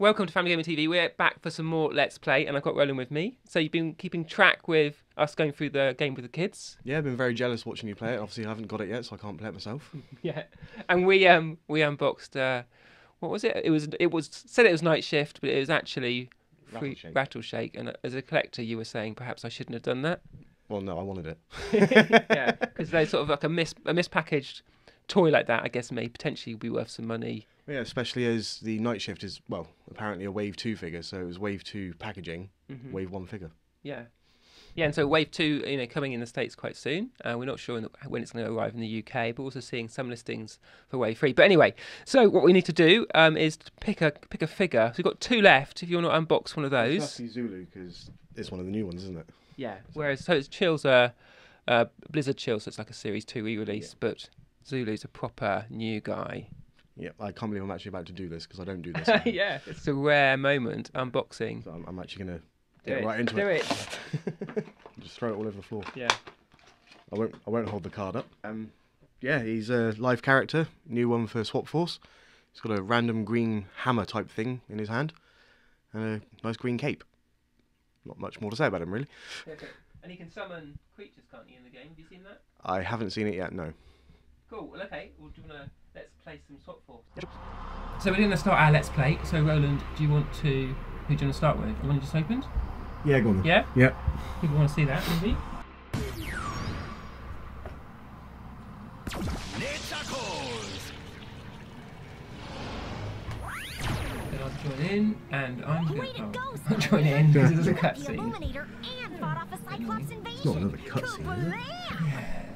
Welcome to Family Gamer TV. We're back for some more Let's Play, and I've got Roland with me. So you've been keeping track with us going through the game with the kids. Yeah, I've been very jealous watching you play it. Obviously, I haven't got it yet, so I can't play it myself. Yeah, and we um we unboxed. Uh, what was it? It was it was said it was night shift, but it was actually free, Rattleshake. rattle shake. And as a collector, you were saying perhaps I shouldn't have done that. Well, no, I wanted it. yeah, because they're sort of like a mis a mispackaged toy like that. I guess may potentially be worth some money. Yeah, especially as the night shift is well, apparently a wave two figure, so it was wave two packaging, Mm-hmm. wave one figure. Yeah. Yeah, and so Wave 2, you know, coming in the States quite soon. Uh, we're not sure in the, when it's going to arrive in the UK, but also seeing some listings for Wave 3. But anyway, so what we need to do um, is to pick a pick a figure. So we've got two left if you want to unbox one of those. Fluffy Zoo Lou because it's one of the new ones, isn't it? Yeah. Whereas, so it's Chill's a uh, Blizzard Chill, so it's like a Series 2 re release, but Zoo Lou's a proper new guy. Yeah, I can't believe I'm actually about to do this because I don't do this. yeah. It's a rare moment, unboxing. So I'm, I'm actually gonna Do get it. right into do it. it. Just throw it all over the floor. Yeah. I won't. I won't hold the card up. Um, yeah, he's a live character, new one for Swap Force. He's got a random green hammer type thing in his hand, and a nice green cape. Not much more to say about him, really. And he can summon creatures, can't he, in the game? Have you seen that? I haven't seen it yet. No. Cool. Well, okay. Well, do you want to let's play some Swap Force? So we're going to start our Let's Play. So Roland, do you want to? Who do you want to start with? The one you just opened? Yeah, go on. Yeah. Yeah. People want to see that, maybe. Then I'll join in, and I'm going to oh, go, join in because there's a You were cutscene. Illuminator and fought off a Cyclops invasion. not another cutscene, is it? Kablam!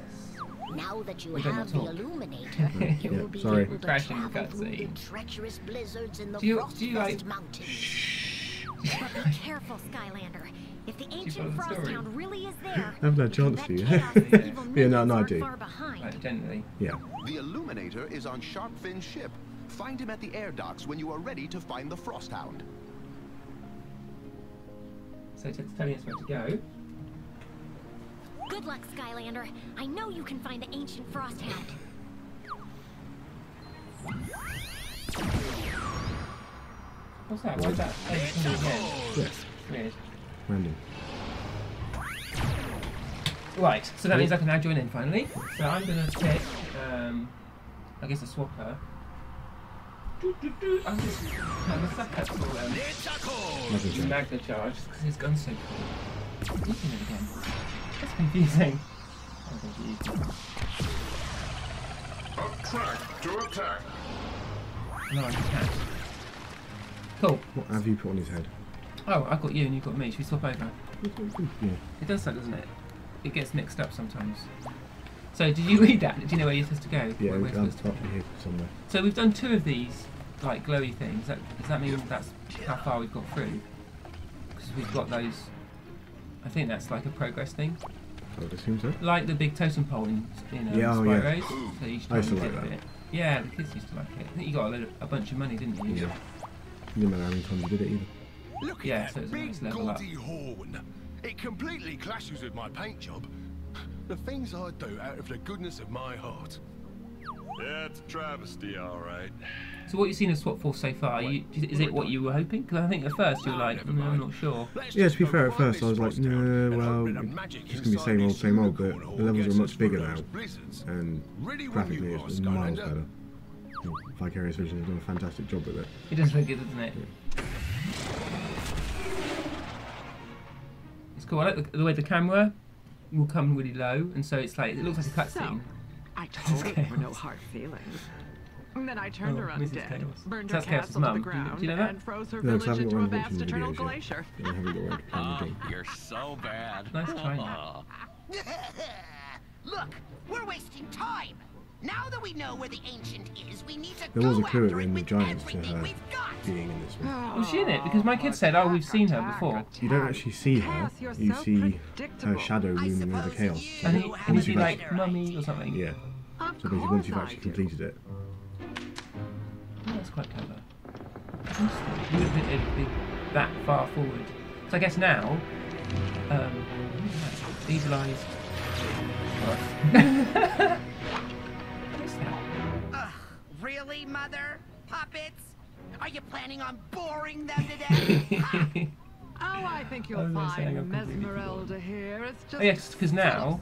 Now that you have the Illuminator, you'll Yeah, be sorry. able to Crashing travel through the cutscene. treacherous blizzards in the Do you- Frostfest do you like- Mountains. But be careful, Skylander. If the ancient the story? Frosthound really is there, I have no chance for to. chaos and evil Yeah, no, no, I do. far. Like, generally. Yeah. The Illuminator is on Sharpfin's ship. Find him at the air docks when you are ready to find the Frosthound. So it's telling us where to go. Good luck, Skylander. I know you can find the ancient Frosthound. What's that? Why is that? Oh, it's coming. Yes. Weird. Random. Right, so that means I can now join in finally. So I'm gonna pick, um, I guess a swapper. Doo, doo, doo. I'm just, I'm a sucker for um, Nothing changed. Magna Charge because his gun's so cool. Using it again. That's confusing. Track to attack. No, I can't. Cool. What have you put on his head? Oh, I've got you and you've got me. Should we swap over? Yeah. It does that, doesn't it? It gets mixed up sometimes. So, did you read that? Do you know where you're supposed to go? Yeah, Where we're supposed to here somewhere. So we've done two of these, like glowy things. That, does that mean that's how far we've got through? Because we've got those. I think that's like a progress thing, I would assume so. like the big totem pole in, in um, Yeah, oh, yeah. Spyros. So each I used to like did that. bit. Yeah, the kids used to like it. I think you got a, load of, a bunch of money, didn't you? Yeah. You Didn't matter how many times you did it either. Look Yeah, at so that it's a nice big up. gaudy horn. It completely clashes with my paint job. The things I do out of the goodness of my heart. Yeah, it's a travesty, all right. So what you've seen of Swap Force so far, you, is it what you were hoping? Because I think at first you were like, never "Mm, I'm not sure. Let's Yeah, to be fair, at first I was like, Frosthound no, well, hope that it's gonna be inside same old, same old, but the levels are much bigger now. And graphically it's miles better. Vicarious Vision has done a fantastic job with it. It does look good, doesn't it? It's cool. I like the, the way the camera will come really low, and so it's like it looks like a cutscene. So, I told her there were no Kaos. hard feelings. And then I turned Oh, her undead, Kaos. burned her that's Kaos's castle to mum. the Do you- ground, do you know and froze her No, 'cause I village into a vast eternal yet. glacier. Yeah, I haven't got around to playing the game. You're so bad. Nice try. Look, we're wasting time. Now that we know where the ancient is, we need to There go was a clue after at it the with Giants to everything her we've got. being in this one. Oh, was she in it? Because my kids said, "Oh, we've seen her before." You don't actually see her, you're you so see her shadow looming over suppose Kaos. And he, You and haven't he'd be like, "Mummy" or something. Yeah. So basically, once you've actually completed it, Oh, that's quite clever. Interesting. You would have been be that far forward. So I guess now, um, evilized. What's that? Ugh, really, Mother? Puppets? Are you planning on boring them today? death? Oh, I think you'll was gonna find I've Mesmeralda here. It's just Oh, yes, because now.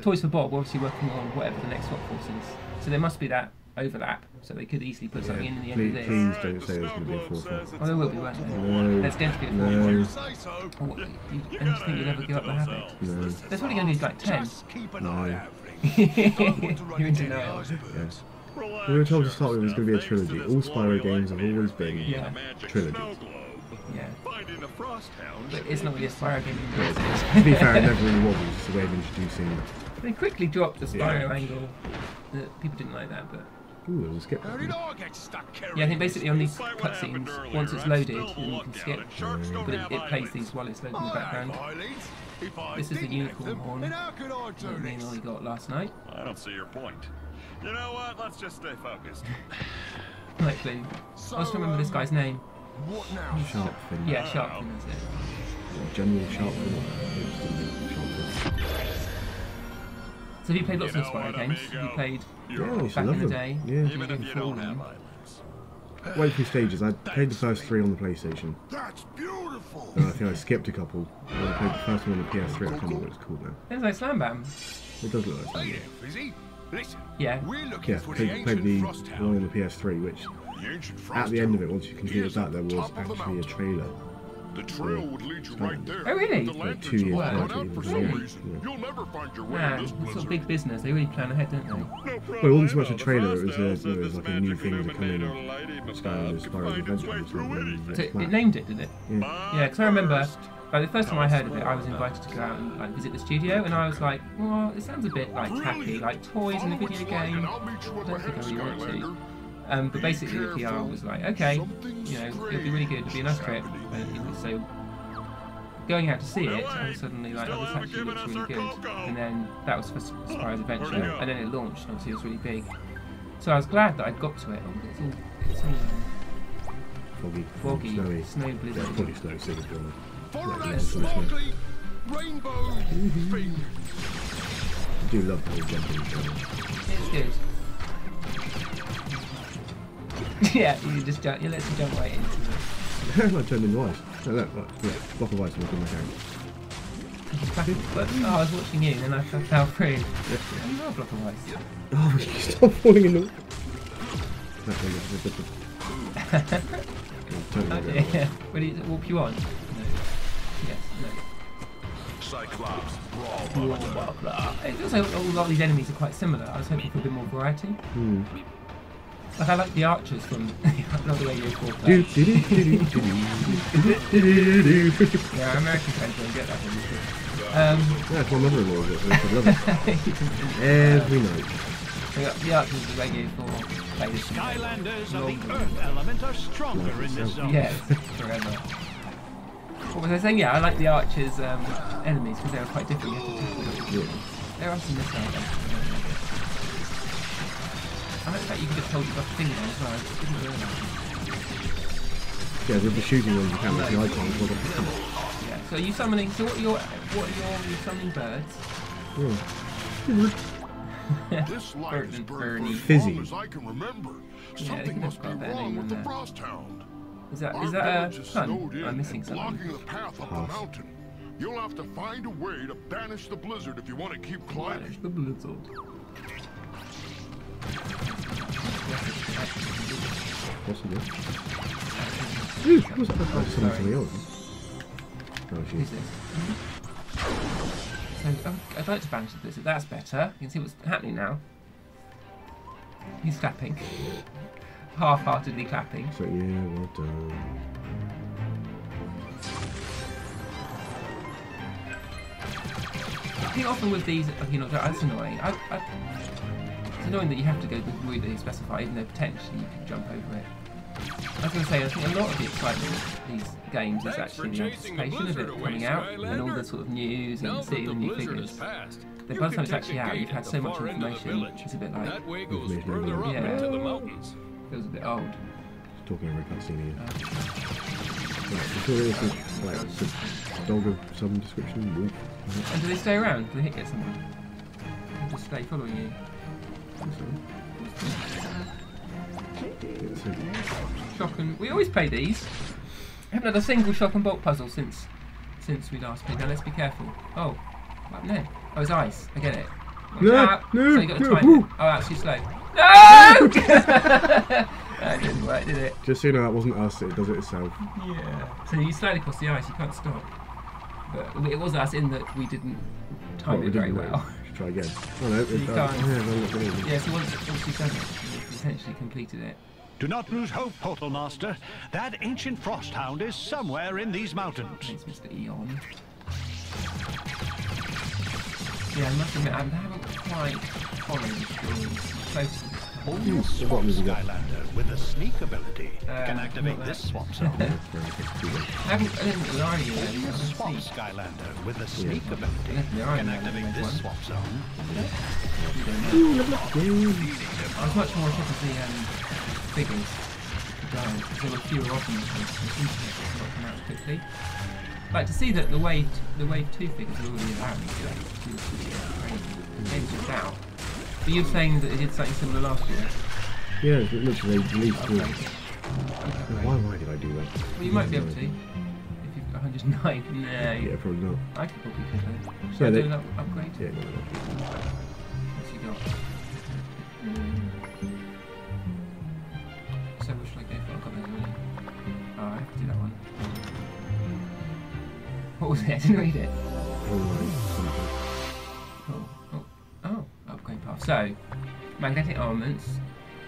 Toys for Bob are obviously working on whatever the next Swap Force is. So there must be that overlap. So they could easily put something in at the end Please, of this. please don't say there's going to be a fourth one. Oh, there will be, won't there? No. There's going to be a fourth No. one. Say so. Oh, what, you, and you think you'll never give up the habit? No. There's probably going to be like 10. Keep an No. eye out for things. Don't want to run You're into into any denial. icebergs. We were told to start with it was going to be a trilogy. All Spyro games have always been Yeah. trilogies. Yeah. Finding a frost hound. But it's not really a Spyro game. To be fair, it never really was. It's just a way of introducing. They quickly dropped the Spyro Yeah. angle. The, people didn't like that, but Ooh, there's a skip. Yeah, I think basically on these cutscenes, once it's loaded, then you can skip, but it, it plays these while it's loading in the background. This is the unicorn horn that me I got last night. I don't see your point. You know what? Let's just stay focused. Likely. So, I just remember this guy's name. What now? Yeah, Sharpfin is it. Yeah, General Sharpfin. So have you played lots You of know Spyro games? Have you played You're Yeah, I used to back in the day? Yeah. Even Doing if you don't have eyelids. Went through stages. I played the first three on the PlayStation. That's beautiful. And I think I skipped a couple. And I played the first one on the PS3. I can't remember what it's called now. There's like Slam Bam. It does look like Hey something. there, Fizzy. Listen, Yeah. we're looking Yeah, for the played, ancient played the one on the PS3, which The at the end of it, once you completed lives that, there was the actually a trailer. The trail would lead you right there. Oh, really? The Like two lanterns years are out it for some released, reason. You'll never find your way Man, in it's this sort of blizzard. big business. They really plan ahead, don't they? No Well, it wasn't so much a trailer, it was a- it was like a new thing to come in. illuminator lady Skyrim Macabre is could Spyro's find its way Adventure. through. So it named it, didn't it? Yeah. Yeah, because I remember like, the first time I heard of it, I was invited to go out and like visit the studio, and I was like, well, it sounds a bit like tacky, like toys in a video game. I'll meet you I up don't think I ahead, really want to. Skylander. Um, but basically the PR was like, okay, you know, it'll be really good, it'll be a nice trip. And it was so going out to see it, I way. was suddenly like, oh, this actually looks really good. And then that was for S- Spyro's Adventure, Where'd it go? and then it launched, and obviously it was really big. So I was glad that I got to it. Oh, it's all, it's all um, Foggy. foggy, Snowy. snow Yeah, blizzard. probably snowy, so it's gone. Follow Yeah, that yeah, so it's sparkly rainbow thing. I do love the jumping thing. It's good. yeah, you just jump, you let them jump right into it. I turned into ice. No, look, look, yeah, block of ice was in my hand. But oh, I was watching you, and then I f- fell through. Oh, you are a block of ice. Oh, you stop falling in the... That thing is a bit of- Okay, totally Oh over it. dear. Will it walk you on? No. Yes. Cyclops, No. Blah, blah, blah. It feels like a lot of these enemies are quite similar. I was hoping for a bit more variety. Hmm. Like I like the archers from another way you call Yeah, American fans don't get that one. Um, yeah, it's my mother-in-law. Every um, night. We got the archers of Reggae 4 players. Skylanders of the Earth element are stronger in this zone. Yes, forever. What was I saying? Yeah, I like the archers' um, enemies because they were quite different. Yeah. There are some missiles. I like that you can just hold your finger as well. I just didn't realise. Yeah, with the shooting ones, you can't make the icons. Well, Yeah. So are you summoning? So what are your what are your you summoning birds? yeah. This light Bird has burned for as Fizzy. long as I can remember. they Something can must be wrong with the there. frost hound. Is that Our is that village a is sun? snowed in I'm missing something. blocking the path up the mountain. You'll have to find a way to banish the blizzard if you want to keep climbing. The blizzard. Possibly. Ooh, what's that? Oh, someone something else. Oh, Who's jeez. this? So, oh, I'd like to banish the blizzard. That's better. You can see what's happening now. He's clapping. Half-heartedly clapping. So, yeah, well done. I think often with these, you know, that's annoying. I, I, it's annoying that you have to go the route that you specify, even though potentially you could jump over it. I was going to say, I think a lot of the excitement of these games is actually the anticipation of it coming out and all the sort of news and seeing the new figures. But by the time it's actually out, you've had so much information, it's a bit like, That way goes Information further up overload. into the Yeah. mountains. feels a bit old. Talking over a cutscene here. Uh, Right, before this is like a dog of some description, wolf. and do they stay around? Do they hit get someone? They just stay following you? Shock and we always play these. I haven't had a single shock and bolt puzzle since since we last played. Now let's be careful. Oh, what happened there? Oh, it's ice. I get it. Watch No, out. no, so you got to no, time it. Oh, that's too slow. No! that didn't work, did it? Just so you know, that wasn't us. It does it itself. Yeah. So you slide across the ice. You can't stop. But it was us in that we didn't time Well, we it very didn't know. well. Should try again. Oh no, it You does. can't. Yeah, no, look, it is. Yeah. So once once you've done it, you've essentially completed it. Do not lose hope, Portal Master. That ancient frost hound is somewhere in these mountains. Thanks, Mr. Eon. Yeah, I must admit, I haven't quite followed the story closely. Only a swap? Skylander with a sneak ability Uh, can activate this swap zone. I didn't lie yet. Only a I haven't swap. Skylander with a sneak ability Left can activate this swap zone. I was much more on top of the um, figures. Giant, there were fewer of them because the internet did not come out quickly. Like to see that the wave, the wave two figures are already out. The game's just out. But you're saying that it did something similar last year. Yeah, it literally released Okay. Okay. Why, why did I do that? Well, you might be able to. If you've got 109. No. Yeah, probably not. I could probably could though. Yeah, I do an up- upgrade? Yeah, no, no. What's you got? So what should I go for? I've got those already. Oh, I have to do that one. What was it? I didn't read it. Oh, Alright, So, magnetic armaments.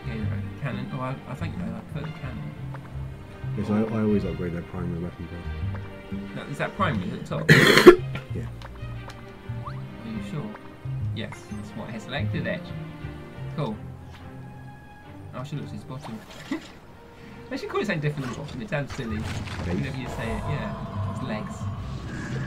Yeah, no, cannon. Oh, I, I think no, I prefer the cannon. Yes, I, I always upgrade their primary weapon class. No, is that primary at the top? Yeah. Are you sure? Yes, that's what I selected it. Cool. Oh, I should look to his bottom. they should call it something different than bottom. It sounds silly. Whenever you say it, yeah. It's legs.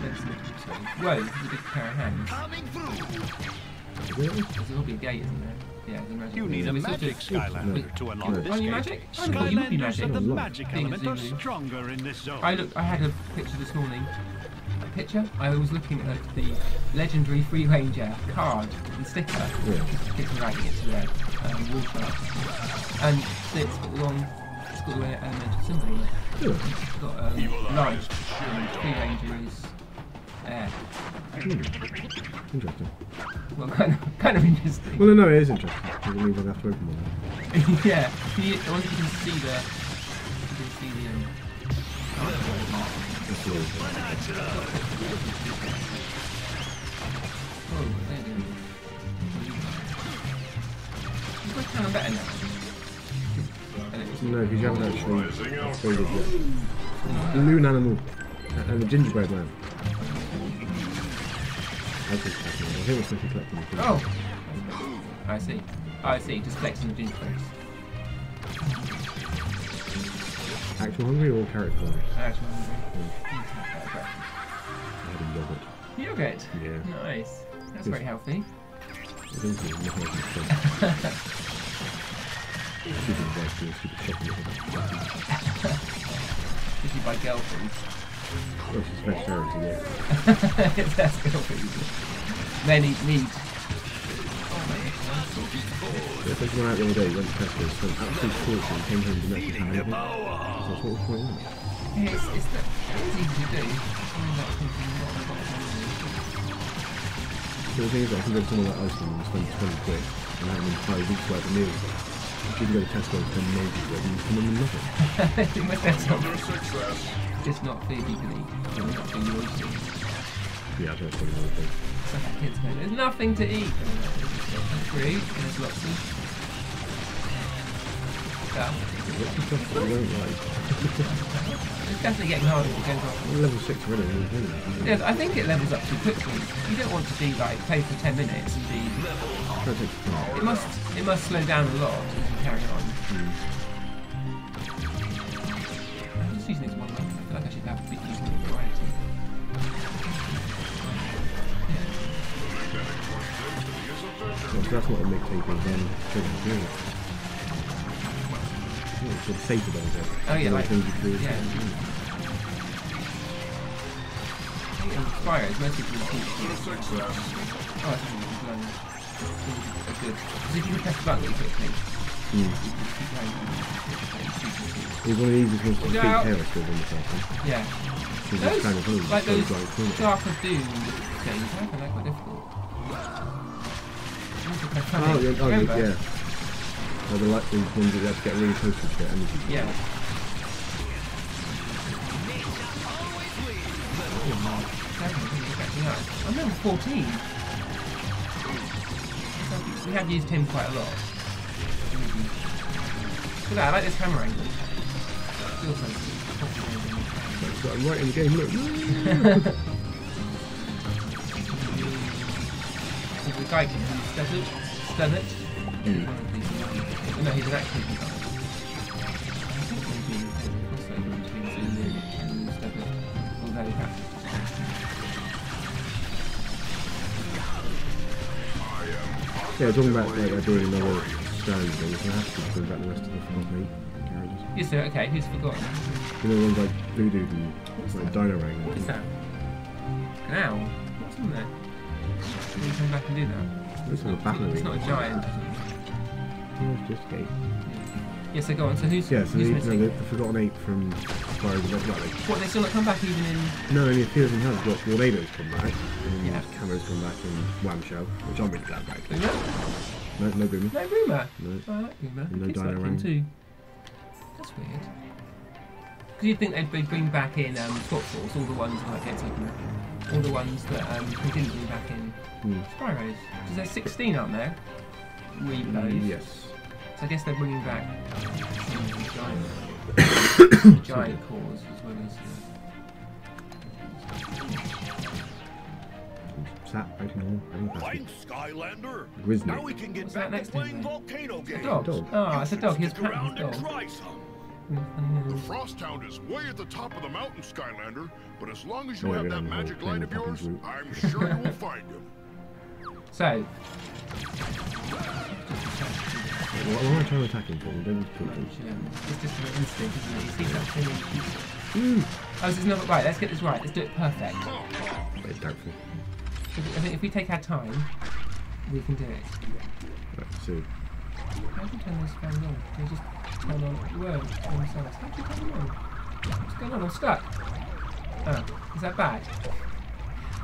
Legs look sorry. Whoa, there's a big pair of hands. Coming through. Really? There's will be gate, isn't there? Yeah, there's a magic You need a magic Skylander to unlock this Are gate. magic? I thought you would be Skylanders magic. of the No, I'm not. magic element are stronger in this zone. I looked. I had a picture this morning. A picture. I was looking at the legendary Free Ranger card and sticker. Yeah. Just dragging it to their um, wall chart. And it's got the long. It's got the elemental symbol on it. Yeah. It's got um, light. Free Ranger is air. Interesting. Well, kind of, kind of interesting. Well, no, no, it is interesting. It means I have to open one. yeah. Can you, I wonder if you can see the. You can see the. Um, That's the way. oh, there it is. It's kind of better now. And it was- No, because you haven't actually upgraded yet. The moon animal and the gingerbread man. I think that's it. I think it's simply collecting the Oh! I see. Oh, I see. Just collecting the gingerbreads. Actual hungry or character hungry? Actually, hungry. I had a yogurt. Yogurt. Yeah. Nice. That's very healthy. I think it's nothing else is fun. Stupid advice to a stupid shopping. Did you buy girlfriends? Well, she's vegetarian, yeah. That's girlfriends. Men eat meat. If I went out the other day, went to Tesco, spent absolute fortune, came home to message how So thought, what's going on? It's, it's, the, it's easy to do. Not what to. So the thing is, I can go to somewhere like Iceland and spend 20 quid and have them five weeks worth of meals. You can go to Tesco and spend 90 quid and you come in with nothing. You must Just not food you can eat. Not food you want to eat. Yeah, that's another thing. It's like our kids there's nothing to eat. And we're like, "There's got some fruit, and there's lots of... Well, What's the stuff that I don't like? it's definitely getting harder as it goes on. Level 6 really it. Yeah, I think it levels up too quickly. You don't want to be like play for ten minutes and be. Try to take It must it must slow down a lot as you carry on. I'm Well, that's not a mixtape of um, children's music. Yeah, it's sort of safe about it. Oh yeah, All like things you do. yeah. Inspire is most people think. Oh, I it's um, a good. Because if you press the button really quickly, Keep going. He's one of the easiest ones to defeat Yeah. Harris with in the first. Yeah. Those, kind of like so those he's like, cool. Dark of Doom things, I find that quite difficult. Oh, yeah, oh, Remember? yeah. Oh, the like these ones that have to get really close to get energy. Yeah. I'm level 14. We have used him quite a lot. Look at that, I like this camera angle. Feels so So I'm right in the game, look. think maybe a crossover between Zoo Lou and Stub it. Although that Yeah, talking about like they're doing another stand thing, so I have to bring back the rest of the Forgotten Eight characters. Yes, sir. Okay, who's forgotten? You know, ones like Voodoo and like Dino Rang. What is that? Now, what's on there? Can you come back and do that? Looks like a battle It's not a giant. Yeah, it's just Gate. Yes, so go on. So who's, Yeah, so who's the, no, the, the Forgotten Eight from Spyro the Red Rally. What, they still not come back even in... No, only a few of them have got Tornado's come back, and Yeah. Camero's come back in Wham Show, which I'm really glad about. No, no Boomer. No Boomer? No. Oh, I like Boomer. No Kids Dino too. That's weird. Because you'd think they'd be- bring back in um, Swap Force, all the ones like Gates Opener, all the ones that um, they didn't bring back in Hmm. Spyro's. Because there's 16, aren't there? Reloads. Yes. So I guess they're bringing back some of the giant, giant cores as well as. Uh, Sat, Pokemon, any bastard. Thanks, Skylander. Grizzly. Now we can get What's back that to next to playing him? volcano a games. dog. dog. Oh, it's a dog. He's Stick patting his dog. Try. Mm, The Frost Hound is way at the top of the mountain, Skylander. But as long as you Oh, have that magic thing light of yours, route. I'm sure you will find him. So, What, what am I trying to attack him for? Don't need to put him. it's just an instinct, isn't it? You see that thing. Mm. Oh, this is not right. Let's get this right. Let's do it perfect. Wait, doubtful. If- I think if we take our time, we can do it. Right, so, How do you turn those fans on? On word on themselves. How do you turn them on? What's going on? I'm stuck. Oh, is that bad?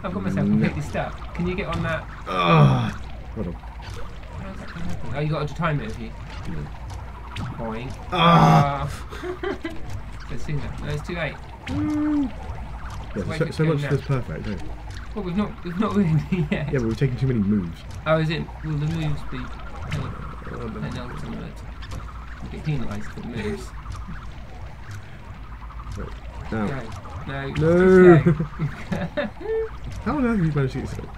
I've got myself completely stuck. Can you get on that? ah, hold on. How's that happen? Oh, you got to time it, have you? Boing. Ah. Let's see that. No, it's too late. Yeah, so, so much now. this perfect, eh? Well, we've not, we've not really yet. Yeah, but we've taken too many moves. Oh, is it? Will the moves be pen- penultimate? You get penalised for the moves. No. No. just how on earth have you managed to get so?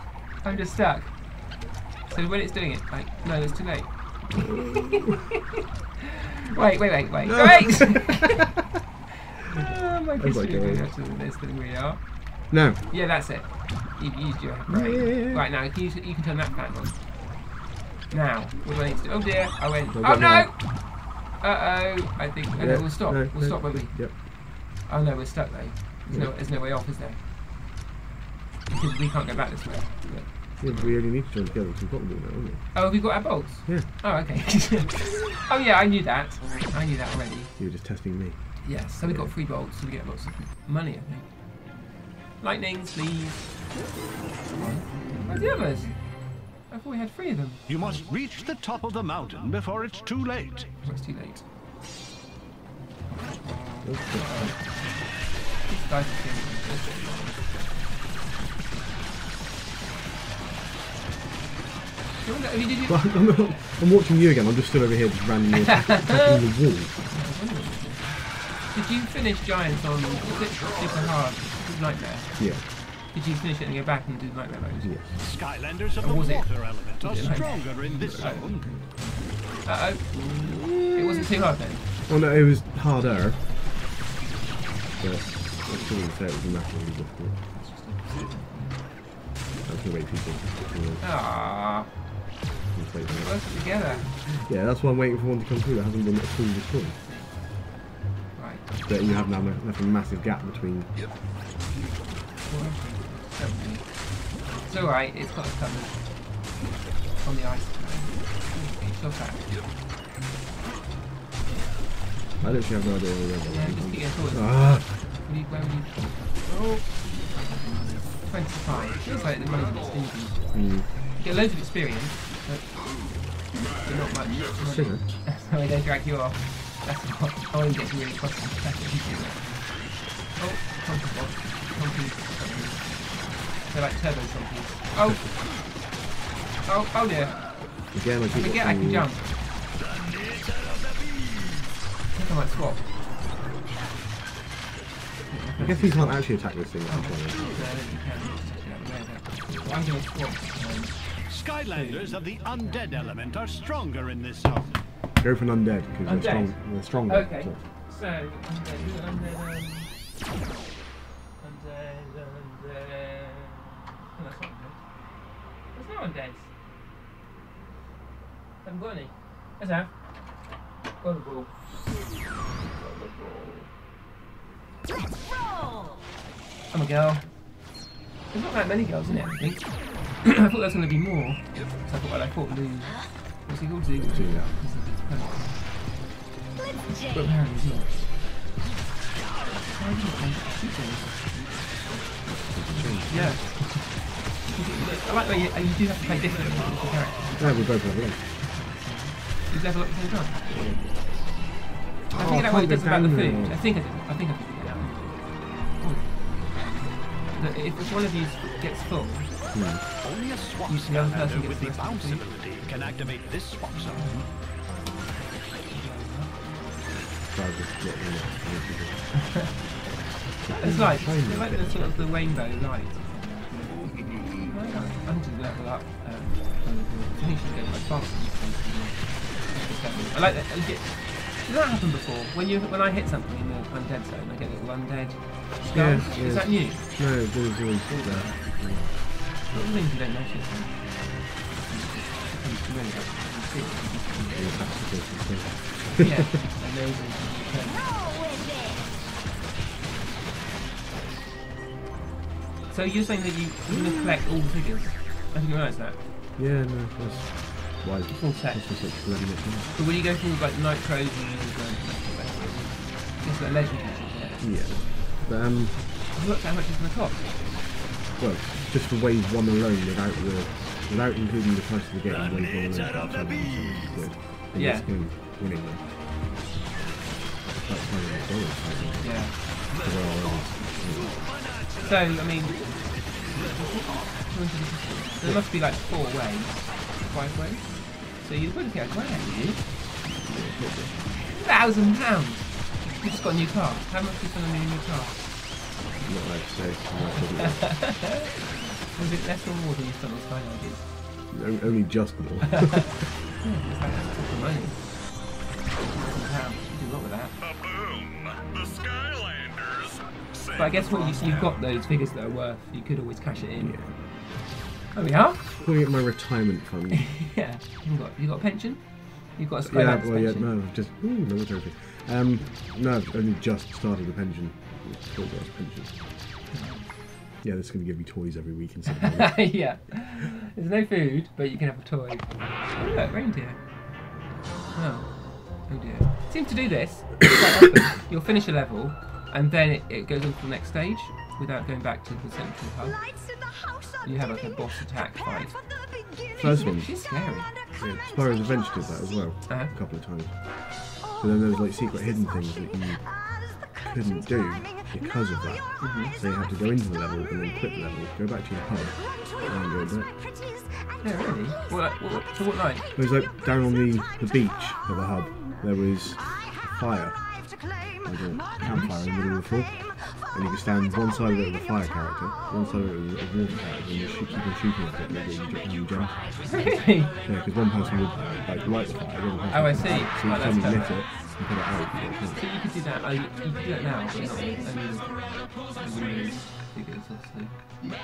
I'm just stuck. So when it's doing it, like, no, it's too late. wait, wait, wait, wait, No. wait! oh, my like history going- than this than we are. No. Yeah, that's it. You've used your brain. Yeah. Right now, you, you can turn that fan on. Now, what do I need to do? Oh dear, I went. Oh no! Uh oh, I think. Oh, no, we'll stop. no, we'll no. stop, won't we? Yep. Oh no, we're stuck though. There's, no, there's no way off, is there? Because we can't go back this way. Yeah, but we only need to join together because we've got them all now, haven't we? Oh, have we got our bolts? Yeah. Oh, okay. oh yeah, I knew that. I knew that already. You were just testing me. Yes, so we got three bolts, so we get lots of money, I think. Lightnings, please. Where's the others? I thought we had three of them. You must reach the top of the mountain before it's too late. It's too late. These guys are killing me. I wonder- have you- did you- But I'm, I'm, I'm watching you again. I'm just stood over here, just randomly attacking, attacking the wall. Did you finish Giants on was it super hard Nightmare? Yeah. Did you finish it and go back and do Nightmare mode? Yes. Skylanders of the was it- element are it stronger in this zone. Uh oh. It wasn't too hard then. Well, no, it was harder. But I still wouldn't say it was massively difficult. That's the way people you know, Ah, can say that. work together. Yeah, that's why I'm waiting for one to come through that hasn't been at full destroyed. Right. That you have now left a massive gap between. It's alright, it's got us covered. On the ice. Okay, shot that. I literally have no idea where Yeah, we're just going. going forward. Ah, Where you, where you... Oh. 25. Feels like the money's a bit stingy. mm. You get loads of experience, but but not much. not they drag you off. That's what Owen gets really frustrated. That's what he's doing. Oh, Chonky Bob. Chonky something. They're like turbo chonkies. Oh! Oh, oh dear. Again, I I forget I can jump. I think I might swap. I guess he can't actually attack this thing. Oh, I'm trying to- no, I don't think. I'm going to swap. Skylanders of the undead element are stronger in this zone. Go for an undead because they're strong. They're stronger. Okay. so- So, undead, undead, um, undead, undead. Oh, that's not undead. There's no undeads. Haven't got any. Yes, I have. Got the ball. Got the ball. Let's roll! I'm a girl. There's not that many girls in it, I think. I thought there was going to be more. So I thought, well, I thought Lou. What's he called? Zoo? Zoo, yeah. But jam. apparently he's not. Why do you think? Yeah. I like that you, uh, you do have to play different with the character. Yeah, we both have one. You level up at the same time. I Oh, figured out I what it can't does go about the down food. there. I think I did. Oh, I think I did. it. Oh. That if if one of you gets full, Only a swap You see, the other person with the the rest of bounce ability can activate this swap zone. So I just get rid of it. it's like it's like the sort of the rainbow light. I need to level up. Um, I think you should go quite fast. I like that. I get, did that happen before? When you when I hit something in the undead zone, I get a little undead skulls. Yeah, Is yeah. that new? No, there's always there. What things you don't notice? then? Yeah, amazing. Roll with it! So you're saying that you, you're going to collect all the figures? I didn't realise that. Yeah, no, that's why. Full set. That's just like bloody much. But will you go through like nitros and use the just the legendaries? Yeah. Yeah. But um, Look how much it's going to cost. well, just for wave one alone, without the, without including the price of the game, wave one alone costs seven hundred quid. In Yeah. winning them. That's twenty dollars. I think. Yeah. So I are others. So there must be like four ways, five ways. So you're going to get a grand, you? Thousand pounds. You just got a new car. How much is on a new car? Not allowed to say. I'm not allowed to Was it less or more than you spent on Skylanders? do it. Only just more. Yeah, it's like that's the money. Thousand pounds. You do a lot with that. Boom! The Skylanders. But I guess what you, you've got those figures that are worth. You could always cash it in. yeah. There we are. Calling it my retirement fund. yeah. You got you got a pension. You've got a yeah, well, yeah, no, just ooh, trophy. Um, no, I've only just started a pension. Full grass pension. Yeah, that's going to give me toys every week instead of yeah. There's no food, but you can have a toy. Oh, look, reindeer. Oh. Oh dear. Seem to do this. You'll finish a level, and then it, it goes on to the next stage without going back to the central hub. The You have like a boss attack fight. for the beginning. First one. She's scary. Yeah, Spyro's Adventure did that as well Uh-huh. a couple of times. But then there was like secret hidden things that you couldn't do because of that. Mm-hmm. So you had to go into the level and then quit the level, go back to your hub, and go back. Yeah, really? What, what, so what night? It was like down on the, the beach of the hub, there was a fire, like a campfire in the middle of the floor. And you could stand one side of it with a fire character, one side of it with a water character, and you shoot, keep on shooting at it, and you get you jump. Really? Yeah, because one person would like light the fire, the other person Oh, I see. out. So Right, each that's you lit it and put it out, you get killed. So you could do that. Oh, you, you could do that now, but not with only the Windows figures, obviously. No,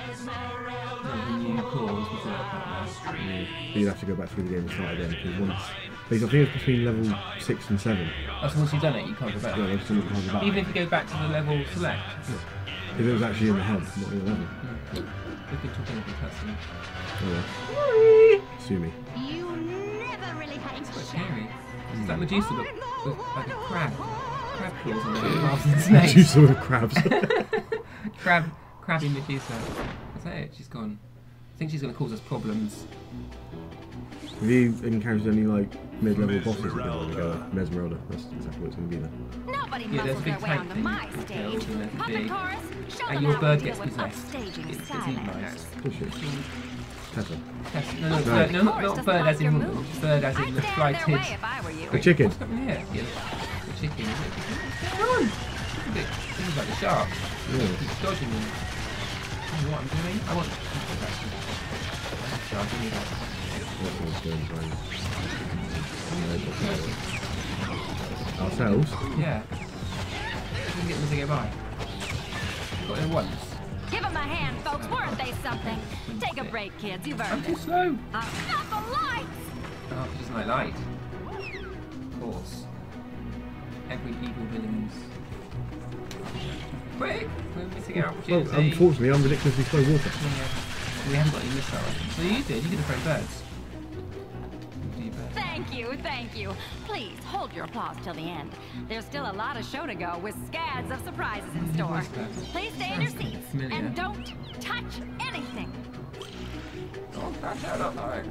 the new cores would work like that. But you'd have to go back through the game and start again because once. Basically, I think it's between level six and seven. That's once you've done it, you can't go back. Yeah, there's still not back. Even if you go back to the level select, If it was actually in the hub, not in the level. we could talk about the cutscene. Oh well. Sue me. You never really had It's quite to scary. It's like Medusa, but with like a crab. Crab claws on it rather than snakes. You saw the crabs. crab, crabby Medusa. Is that it? She's gone. I think she's going to cause us problems. Have you encountered any like mid-level bosses with them? Like, uh, Mesmeralda. That's exactly what it's going to be there. Nobody Yeah, there's a muscles big way tank onto thing my stage. kill, and Puppet big- chorus, show and your bird gets possessed. upstaging It's, it's Skylanders. nice. Good shit. Tessa. Yes, no, no, bird, no, not, not bird like as in woman. Bird as in the stay out of their way flighted. if I were you. The chicken. What's? Yeah, the chicken. Is? Come on! Look at it. This like the shark. Yeah. Keep dodging me. You know what I'm doing? I want. Shark, give me that. Ourselves? Yeah. We can get them to get by. Got it once. Give them a hand, folks. Weren't they something? Take a break, kids. You've I'm earned too it. slow. Uh, not the lights! Oh, she doesn't like light. Of course. Every evil villain's. Quick! We're missing out Well, opportunity. unfortunately, I'm ridiculously slow water. Yeah. We haven't got any missile items. So you did, you could have thrown birds. You, thank you. Please hold your applause till the end. There's still a lot of show to go with scads of surprises in store. Please stay in your seats and don't touch anything. Don't touch of fire.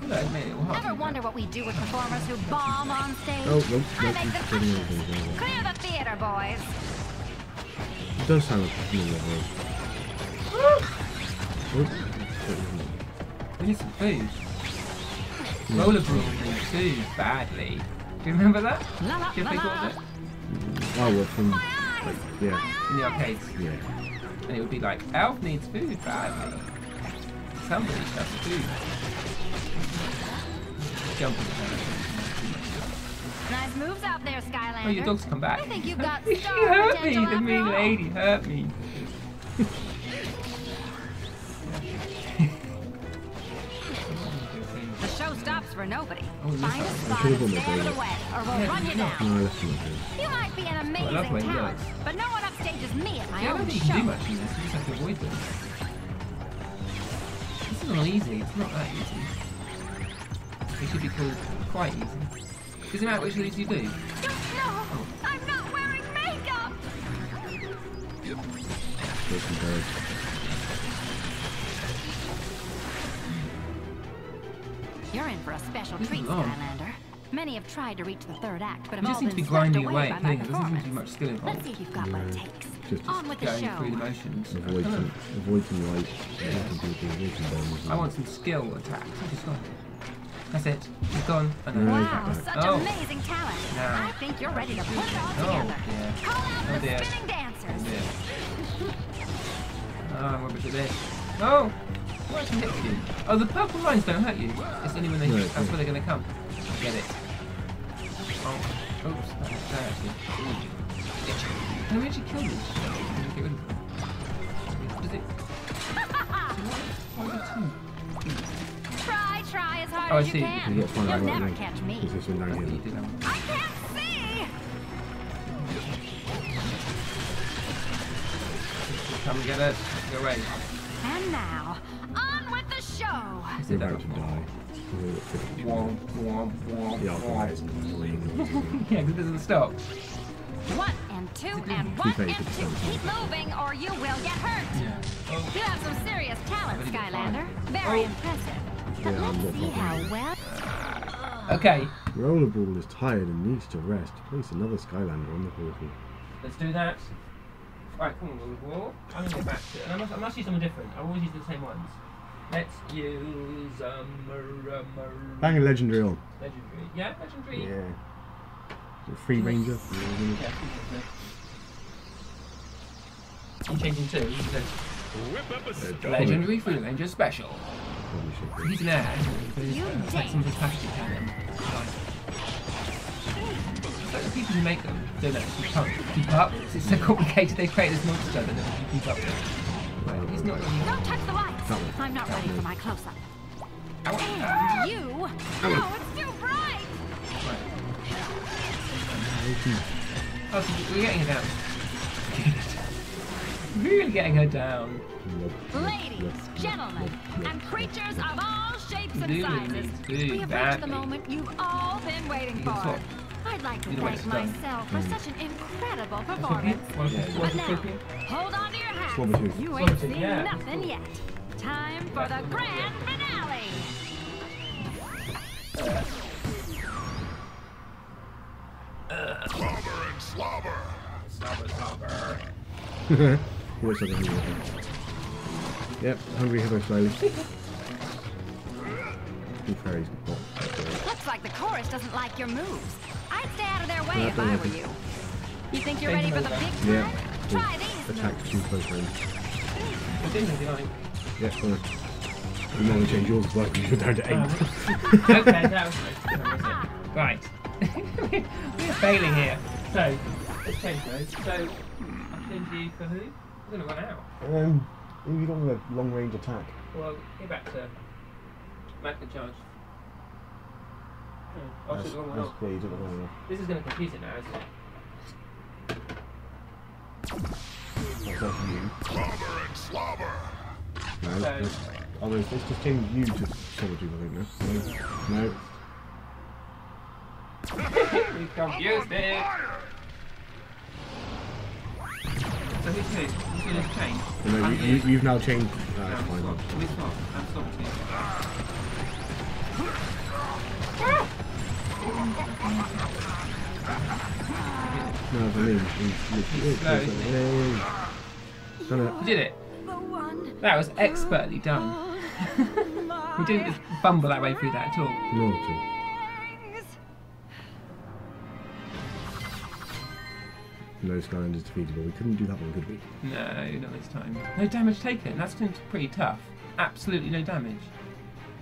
Hello, mate. Ever wonder what we do with performers who bomb on stage? Oh, nope, I make he's the getting cut. everything down. Clear the theater, boys. It does sound like a familiar voice. Oh, We need some food. Roller Brawl needs food badly. Do you remember that? La la Do you think la. what was it? oh, well, from, like, yeah, In the arcades. yeah. And it would be like, Elf needs food badly. Somebody shoves food. Jump in the camera. Nice moves out there, Skylander. Oh, your dog's come back. I think you've got she hurt me. The mean lady hurt me. Nobody. Oh, Find a I- I spot and stay out of the way, or we'll Yeah, run you down. No, that's not good. You might be an amazing when he talent, yells. but no one upstages me at my Yeah, I own don't think you show. can do much in this. You just have to avoid them. This is not easy. It's not that easy. It should be called quite easy. Does it matter which of these you do? No, oh. I'm not wearing makeup. There's You're in for a special treat. Oh. Skylander. Many have tried to reach the third act, but have You all just been to be swept grinding away away by at my killing. There doesn't seem performance. much skill Let's see if you've got what it takes. Just On with the Going show. through the motions. avoid I, some, avoid some light. Avoid some people, avoid some bombs. know. I want some skill attacks. I just got That's it. He's gone. I. No. Wow, such Oh. amazing talent. No. I think you're ready to put it all Oh, together. Call out Oh, the dear. spinning dancers. Yeah. Oh, I'm rubbish at this. Oh! What actually hits you? Oh, the purple lines don't hurt you. It's only when they No, hit. it's That's not. where they're going to come. Get it. Oh. Oops. That hurt that actually. Ooh. Itch. Can we actually kill this? Can we get rid of them? What is it? Why it two? Try, try as hard Oh, I as you see. can. You've got to find You'll right never length. catch me. This one down I thought you here. did have one. I can't see. Come get us. Go away. And now, on with the show. Is We're it about to die. We're at 50. Womp, womp, womp, The alphabet womp. Yeah, because it doesn't stop. One and two and one and two. Keep moving or you will get hurt. Oh. You have some serious talent, Really Skylander. Very Oh. impressive. But Yeah, I'm let's see how popular. well. Okay, Roller Brawl is tired and needs to rest. Place another Skylander on the portal. let's do that. Right, come on, Roller Brawl. I'm gonna get back to it. And I must, I must use something different. I always use the same ones. Let's use um, a, um, Bang a legendary on. legendary. Yeah, legendary. Yeah. The Free Ranger. Yeah, I'm changing two. He says, Whip up a. Legendary Free Ranger Special. Probably should He's an ad, he's You uh, it's like dare. some sort of packaging cannon. It's like the people who make them don't actually can't keep up. It's so complicated. They create this monster that they can keep up with. Right, he's not really. Don't touch the lights. That. I'm not ready for my close-up. Ow. And you. No, it's too bright. Right. Oh, so we're getting her down. really getting her down. Ladies, gentlemen, and creatures of all shapes and sizes. We have reached the moment you've all been waiting for. Swap. I'd like to thank myself for such an incredible performance. What's But now, hold on to your hats. Swap it too. You ain't seen nothing yet. Time for the grand finale. Slobber and slobber. He looks like a hungry hippo. Yep, hungry hippo slowly. To be fair, he's not that great. Looks like the chorus doesn't like your moves. Their way Yeah, if don't I like were it. you. You think you're Change ready for the big time? Yeah. Try these Attack moves. too close range. I didn't think I- Yeah, alright. You might want to change yours as well because you're down to eight. okay, that was right. We're failing here. So, let's change those. So, I change you for who? We're going to run out. Um, who you got with a long range attack? Well, get back to Magna Charge. I That's, took the wrong one that's, off. yeah, you took the wrong one. This is going to confuse it now, isn't it? That's not you. Slobber and slobber. No, So- that's, oh, let's, let's just change you to Solitude, I think, now. No, no. We've confused it. So who's who? Who's going to change? no I'm you, here. you, you've now changed. Ah, I'm that's fine. swap. that's We fine. swap. I'm swapping you. No, for me, literally. slow, isn't he? Yay. Done. You did it. That was expertly done. we didn't just fumble our way through that at all. Not at all. No Skylanders defeatable. We couldn't do that one, could we? No, not this time. No damage taken. That's pretty tough. Absolutely no damage.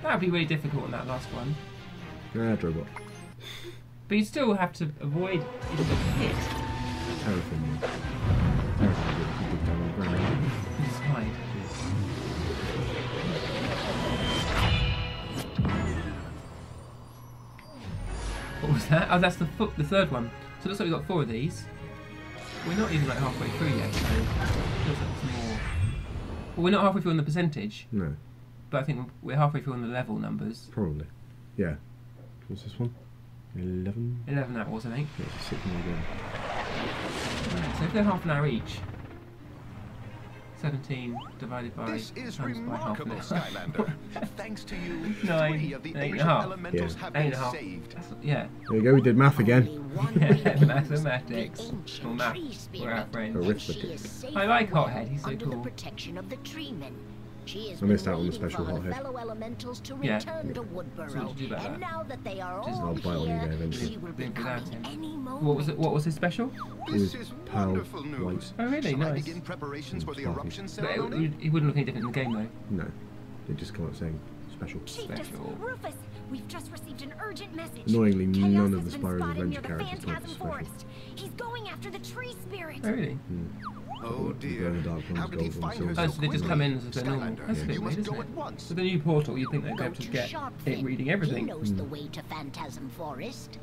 That would be really difficult on that last one. Drobot. But you still have to avoid a hit. Terrafin. Terrafin did a good down on the ground. Just hide. What was that? Oh, that's the fo- the third one. So it looks like we've got four of these. We're not even like halfway through yet, so it feels like it's more. Well, we're not halfway through on the percentage, No, but I think we're halfway through on the level numbers. probably. Yeah. What's this one? 11? 11 that was, I think. Yeah, six more again. So if they're half an hour each, 17 divided by This is times by half an hour. Skylander. Thanks to you, Nine, three of the eight and a ancient half. elementals Yeah. have Eight been a half. saved. That's, yeah. There we go, we did math again. Mathematics. Or math. We're our friends. I like Hothead, he's so under cool. the protection of the treemen. She has I missed out on the special for her Hothead. fellow elementals to Yeah. return to So what Woodburrow. did you do about and that? now that they are Just- all I'll bite on you here, she will be coming any moment. What was it? What was his special? This With is pearl wonderful white. news. Oh, really? Shall I Nice. begin preparations for the Sparkle. eruption But it, ceremony? he wouldn't look any different in the game though. No. They just come out saying special. Chieftess, Special. Rufus, we've just received an urgent message. Annoyingly, Kaos none of the been Spyro's spotted Adventure characters talk Phantasm special. Forest. He's going after the tree spirit. Oh really? Hmm. Oh dear. glow in the dark ones, How did he find her Oh, so so they just come in as they're normal. That's a bit weird, isn't it? With the new portal, you'd think they'd be able to to get it reading He everything. knows the hmm. way to Phantasm Forest.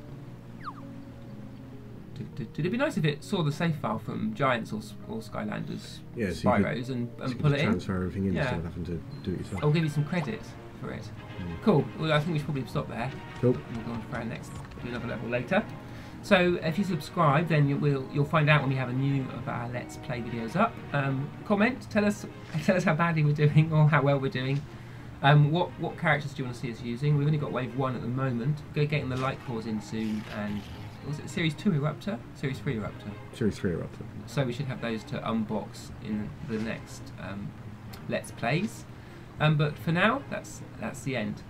Did, did, did it be nice if it saw the save file from Giants or, or Skylanders, Yeah, so you could- Spyros, and, So pull it in? transfer everything in Yeah. instead of having to do it yourself. I'll give you some credit for it. Hmm. Cool. Well, I think we should probably stop there. Cool. we'll go on for our next do another level later. So if you subscribe, then you will you'll find out when we have a new of our Let's Play videos up. Um, comment, tell us tell us how badly we're doing or how well we're doing. Um, what what characters do you want to see us using? We've only got wave one at the moment. Go getting the light cores in soon, and was it series two eruptor, series three eruptor? Series 3 eruptor. So we should have those to unbox in the next um, Let's Plays. Um, but for now, that's that's the end.